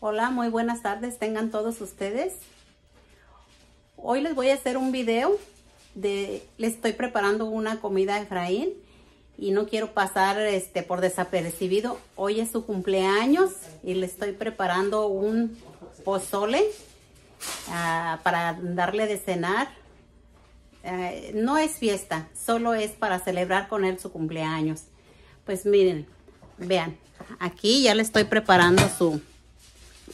Hola, muy buenas tardes tengan todos ustedes. Hoy les voy a hacer un video de, les estoy preparando una comida a Efraín y no quiero pasar este por desapercibido. Hoy es su cumpleaños y le estoy preparando un pozole uh, para darle de cenar. Uh, no es fiesta, solo es para celebrar con él su cumpleaños. Pues miren, vean, aquí ya le estoy preparando su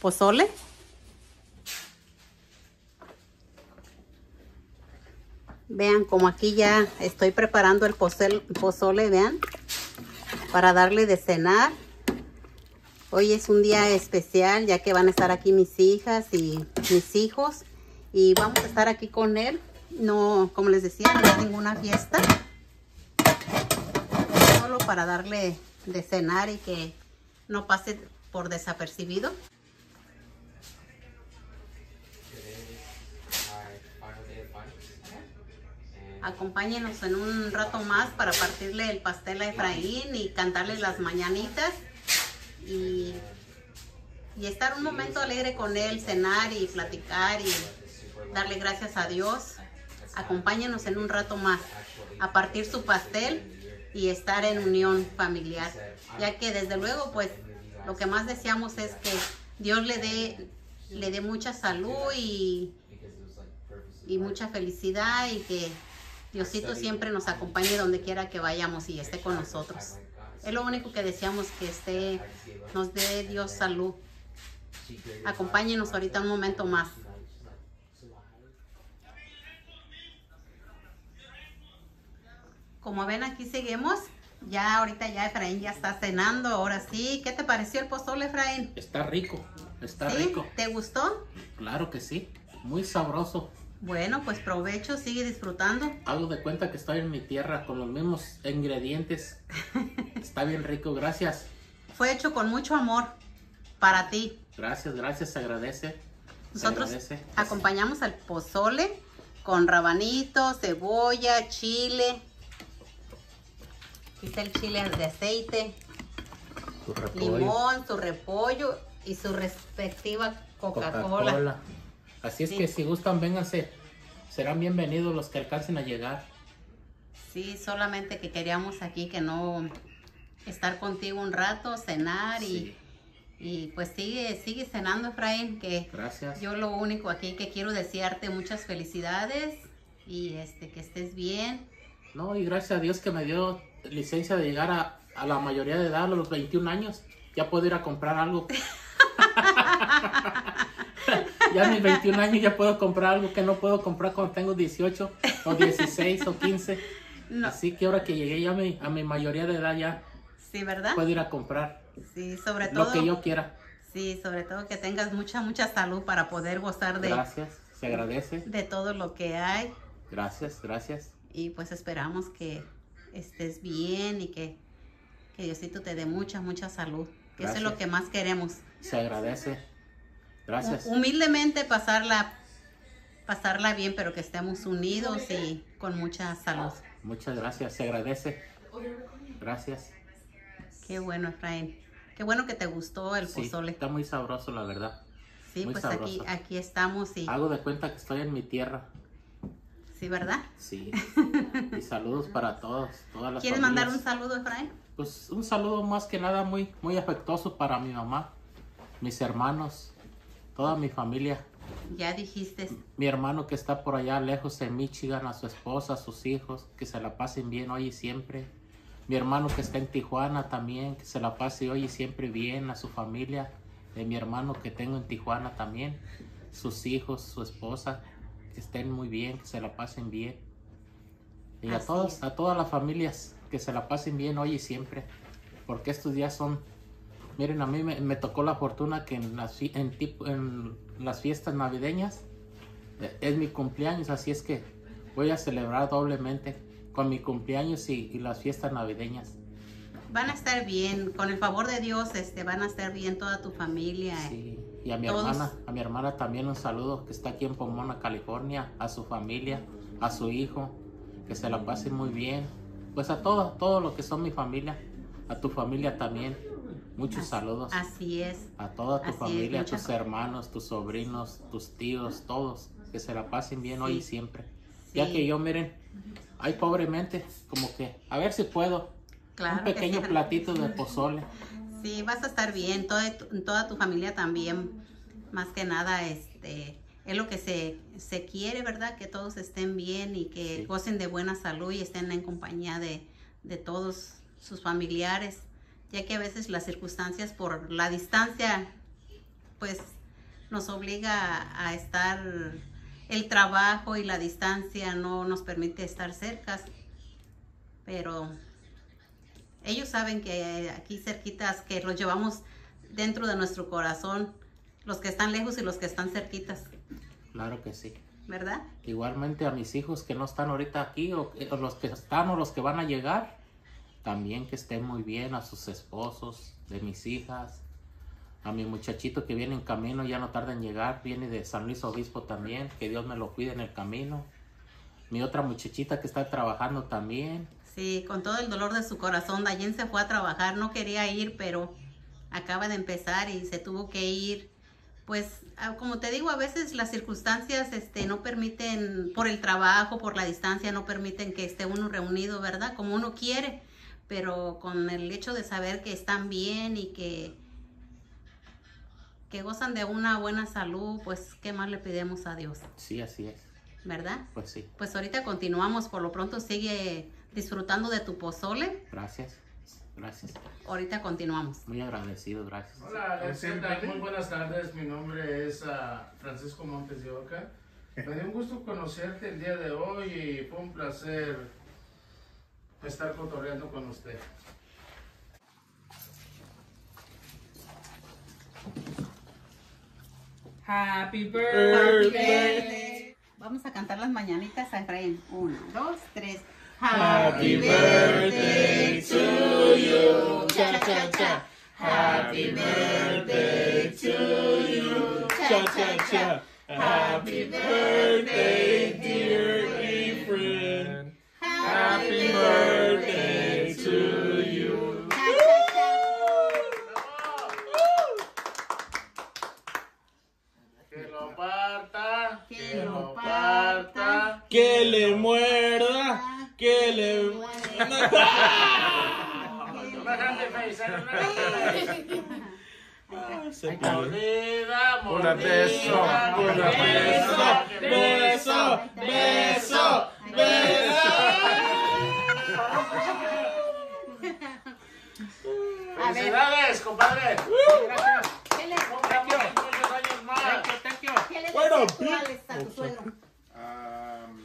pozole. Vean como aquí ya estoy preparando el pozole, pozole, vean, para darle de cenar. Hoy es un día especial ya que van a estar aquí mis hijas y mis hijos y vamos a estar aquí con él. No, como les decía, no es ninguna fiesta. Solo para darle de cenar y que no pase por desapercibido. Acompáñenos en un rato más para partirle el pastel a Efraín y cantarle las mañanitas y, y estar un momento alegre con él, cenar y platicar y darle gracias a Dios. Acompáñenos en un rato más a partir su pastel y estar en unión familiar, ya que desde luego pues lo que más deseamos es que Dios le dé le dé mucha salud y, y mucha felicidad y que Diosito siempre nos acompañe donde quiera que vayamos y esté con nosotros. Es lo único que deseamos que esté, nos dé Dios salud. Acompáñenos ahorita un momento más. Como ven aquí seguimos. Ya ahorita ya Efraín ya está cenando. Ahora sí. ¿Qué te pareció el pozole, Efraín? Está rico. Está ¿Sí? rico. ¿Te gustó? Claro que sí. Muy sabroso. Bueno, pues provecho, sigue disfrutando. Hago de cuenta que estoy en mi tierra con los mismos ingredientes. Está bien rico, gracias. Fue hecho con mucho amor para ti. Gracias, gracias, se agradece. Se Nosotros agradece. acompañamos al pozole con rabanito, cebolla, chile. Aquí está el chile de aceite, Su limón, su repollo y su respectiva Coca-Cola. Coca-Cola. Así es Sí. que si gustan, vénganse. Serán bienvenidos los que alcancen a llegar. sí, solamente que queríamos aquí que no estar contigo un rato, cenar Sí. y, y pues sigue, sigue cenando, Efraín, que Gracias. Yo lo único aquí que quiero desearte muchas felicidades y este que estés bien. No, y gracias a Dios que me dio licencia de llegar a, a la mayoría de edad, a los 21 años. Ya puedo ir a comprar algo. ya a mis 21 años ya puedo comprar algo que no puedo comprar cuando tengo 18 o 16 o 15. No, Así que ahora que llegué ya a mi, a mi mayoría de edad ya sí, ¿verdad? puedo ir a comprar Sí, sobre todo. lo que yo quiera. Sí, sobre todo que tengas mucha mucha salud para poder gozar de, Gracias, se agradece. de todo lo que hay Gracias, gracias. y pues esperamos que estés bien y que que Diosito te dé mucha mucha salud. Que eso es lo que más queremos. Se agradece. Gracias. Humildemente pasarla pasarla bien, pero que estemos unidos y con mucha salud. Muchas gracias, se agradece. Gracias. Qué bueno, Efraín. Qué bueno que te gustó el Sí, pozole. está muy sabroso, la verdad. Sí, muy pues aquí, sabroso. aquí estamos y Hago de cuenta que estoy en mi tierra. sí, ¿verdad? Sí. y saludos para todos, todas las ¿Quieres mandar un saludo, Efraín? Pues un saludo más que nada muy, muy afectuoso para mi mamá, mis hermanos, toda mi familia. Ya dijiste. Mi hermano que está por allá lejos en Michigan, a su esposa, a sus hijos, que se la pasen bien hoy y siempre. Mi hermano que está en Tijuana también, que se la pase hoy y siempre bien, a su familia. De mi hermano que tengo en Tijuana también, sus hijos, su esposa, que estén muy bien, que se la pasen bien. Y a es. a todas las familias, que se la pasen bien hoy y siempre. Porque estos días son, miren, a mí me, me tocó la fortuna que en las, fi- en, tipo- en las fiestas navideñas eh, es mi cumpleaños, así es que voy a celebrar doblemente con mi cumpleaños y, y las fiestas navideñas. Van a estar bien, con el favor de Dios, este, van a estar bien toda tu familia. Sí. Y a mi Todos. hermana, a mi hermana también un saludo que está aquí en Pomona, California, a su familia, a su hijo, que se la pasen muy bien. Pues a todo, todo lo que son mi familia, a tu familia también, Muchos saludos Así es. a toda tu familia, muchas- tus hermanos, tus sobrinos, tus tíos, todos. Que se la pasen bien hoy y Sí. siempre. Ya que yo, miren, ay, pobremente, como que, a ver si puedo. Claro un que pequeño sí. platito de pozole. Sí, vas a estar bien, toda, tu- toda tu familia también, más que nada, este, es lo que se, se quiere, ¿verdad? Que todos estén bien y que gocen de buena salud y estén en compañía de, de todos sus familiares, ya que a veces las circunstancias por la distancia, pues nos obliga a, a estar, el trabajo y la distancia no nos permite estar cercas, pero ellos saben que aquí cerquitas, que los llevamos dentro de nuestro corazón, los que están lejos y los que están cerquitas, Claro que sí. ¿verdad? Igualmente a mis hijos que no están ahorita aquí, o, o los que están o los que van a llegar, también que estén muy bien, a sus esposos, de mis hijas, a mi muchachito que viene en camino, ya no tarda en llegar, viene de San Luis Obispo también, que Dios me lo cuide en el camino. Mi otra muchachita que está trabajando también, Sí, con todo el dolor de su corazón, Dayen se fue a trabajar, no quería ir, pero acaba de empezar y se tuvo que ir. Pues, ah, como te digo, a veces las circunstancias este, no permiten, por el trabajo, por la distancia, no permiten que esté uno reunido, ¿verdad? Como uno quiere, pero con el hecho de saber que están bien y que, que gozan de una buena salud, pues, ¿qué más le pedimos a Dios, sí, así es, verdad? pues sí, Pues ahorita continuamos, por lo pronto sigue disfrutando de tu pozole. gracias, gracias, Ahorita continuamos. muy agradecido, gracias. Hola, ¿qué Siempre. tal? Muy buenas tardes. Mi nombre es ah, Francisco Montes de Oca. Me dio un gusto conocerte el día de hoy y fue un placer estar cotorreando con usted. Happy birthday. Vamos a cantar las mañanitas a Efraín. Uno, dos, tres. Happy birthday to you. Cha cha cha. Happy birthday to you. Cha cha cha. Happy birthday, Mordida, Una mordida, beso, una beso, beso, beso, beso. Felicidades, compadre. Gracias. ¿Qué le, Muchos, años más. qué le Bueno, a tu suegro? Am,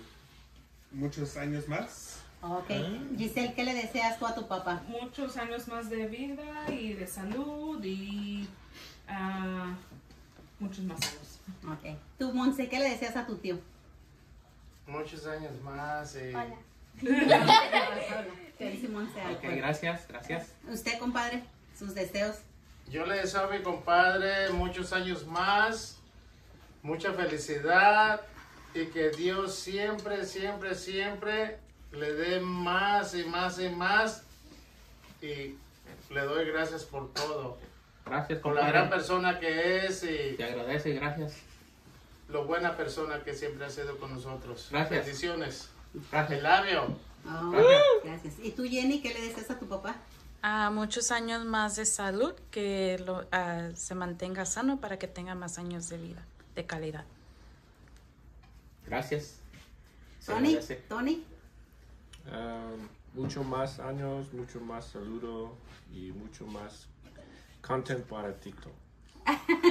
muchos años más. Ok. Giselle, ¿qué le deseas tú a tu papá? Muchos años más de vida y de salud y ah, muchos más años. Ok. Tú, Monse, ¿qué le deseas a tu tío? Muchos años más. y ¿Qué dice Monse? Ok, gracias, gracias. Usted, compadre, sus deseos. Yo le deseo a mi compadre muchos años más, mucha felicidad y que Dios siempre, siempre, siempre le dé más y más y más. Y le doy gracias por todo, Gracias, por la gran persona que es y Te agradece, gracias. lo buena persona que siempre ha sido con nosotros. Gracias. Bendiciones. Gracias. El labio. Oh, Gracias. gracias. ¿Y tú, Jenny, qué le deseas a tu papá? a muchos años más de salud, que lo, ah, se mantenga sano para que tenga más años de vida, de calidad. Gracias. Tony. Tony. Um, mucho más años, mucho más saludo y mucho más content para TikTok.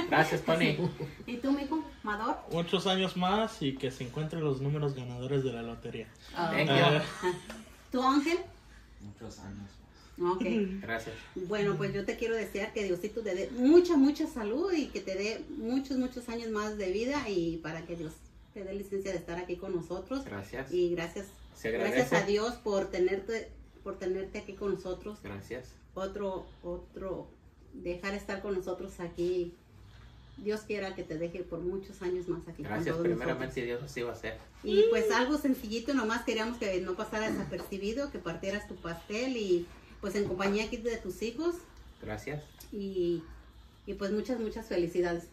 Gracias, Tony. ¿Y tú, mijo? Mador. Muchos años más y que se encuentren los números ganadores de la lotería. Ah. you. ¿Tu ángel? Muchos años. Ok. Gracias. Bueno, pues yo te quiero desear que Diosito te dé mucha, mucha salud y que te dé muchos, muchos años más de vida y para que Dios te dé licencia de estar aquí con nosotros. Gracias. Y gracias, Se gracias a Dios por tenerte, por tenerte aquí con nosotros. Gracias. Otro, otro, dejar estar con nosotros aquí. Dios quiera que te deje por muchos años más aquí Gracias. con todos Primeramente, Dios así va a ser. nosotros. Y pues algo sencillito, nomás queríamos que no pasara desapercibido, que partieras tu pastel y pues en compañía aquí de tus hijos. Gracias. Y, y pues muchas, muchas felicidades.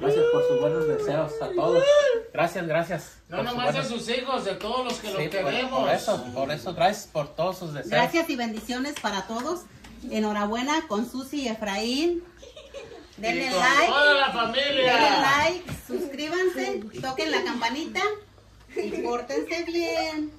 Gracias por sus buenos deseos a todos. Gracias, gracias. No nomás de sus hijos, de todos los que Sí, lo por- queremos. Por, eso, por eso, gracias por todos sus deseos. Gracias y bendiciones para todos. Enhorabuena con Susi y Efraín. Denle Y con like. toda la familia. Denle like, suscríbanse, toquen la campanita y pórtense bien.